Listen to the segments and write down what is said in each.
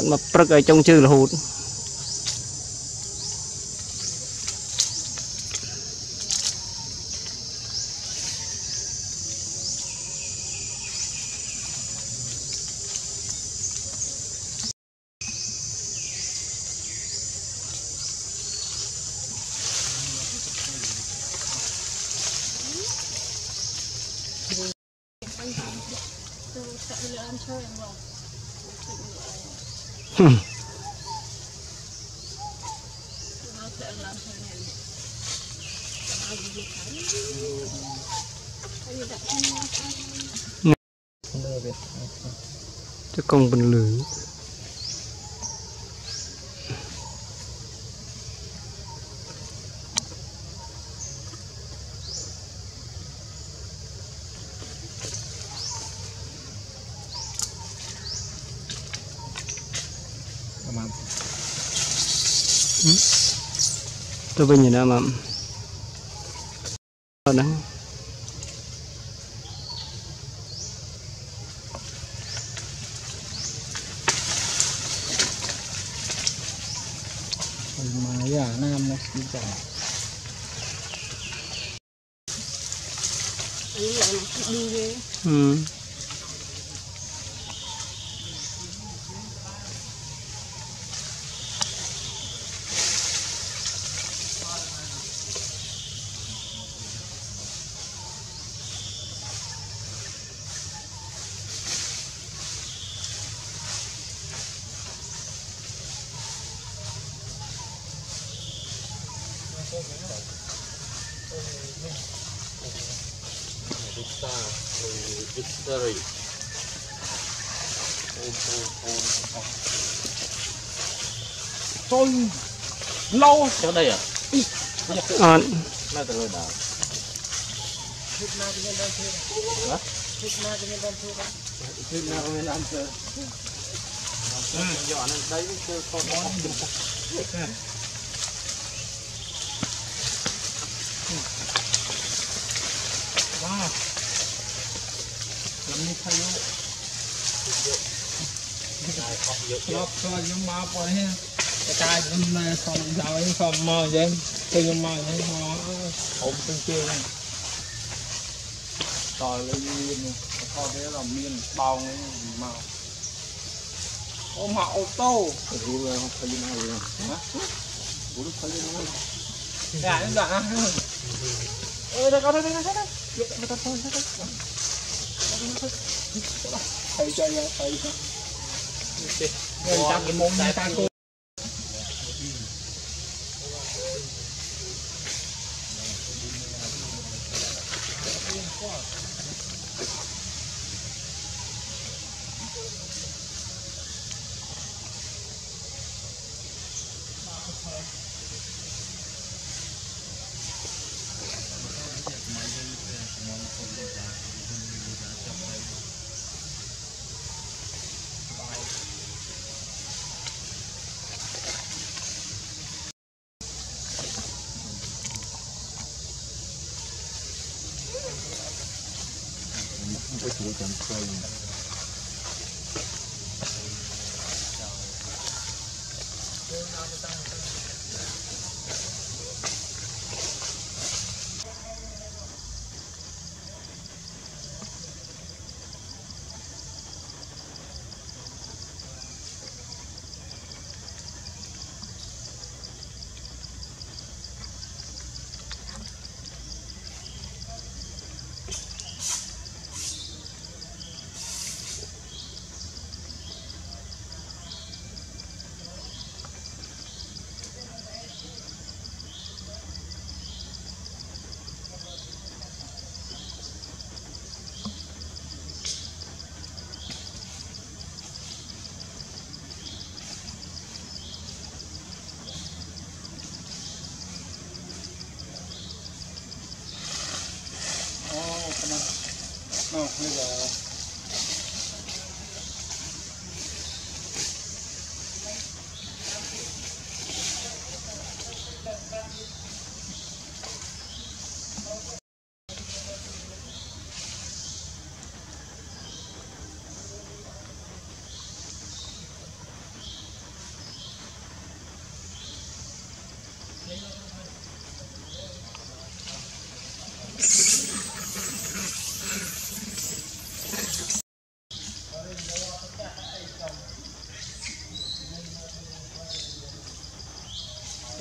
ត់មកព្រឹកឲ្យចុងជើងរហូតទៅទៅលើអនឈើអីមក chứ không bình lửa tôi bây giờ mà đắng mà giờ nam nó chỉ còn Ừ. Vista, victory. Tôi lâu chỗ đây à? à, Nó từ nơi nào? Hả? Thích nào bên ăn chơi. Ừ, dọn lên đấy chơi con món Wow. Làm như thay luôn. ធ្លាប់ស្គាល់ខ្ញុំមកប៉ុណ្នេះកចាយខ្ញុំនៅសំដល់នេះសំមកអញ្ចឹងគឺខ្ញុំមកអញ្ចឹងមកអុំទៅជើងតលើមានខោវាដល់មានបោងមកអូមកអូតូ Rú rồi không thấy nào rồi. អូរទៅនេះតែនេះដាក់អឺដល់ដល់ដល់ដល់យកទៅទៅទៅ ហើយចៃហើយទៅនេះទេតាមមុំតាមគោ Es wohl. 嗯那个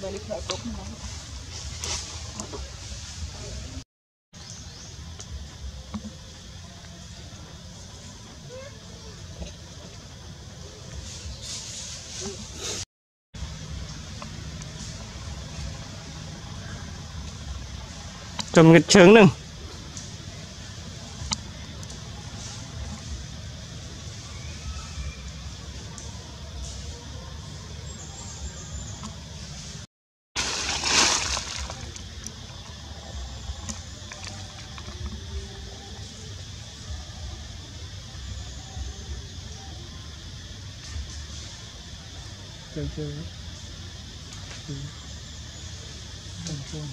balik na ako mo. Nghịch trứng nè. agriculture to control.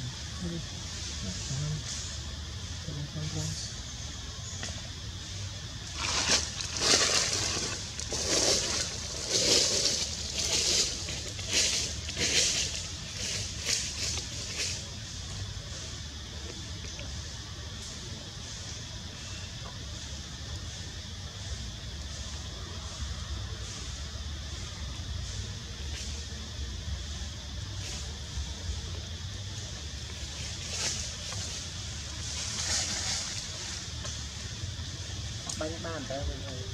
慢点。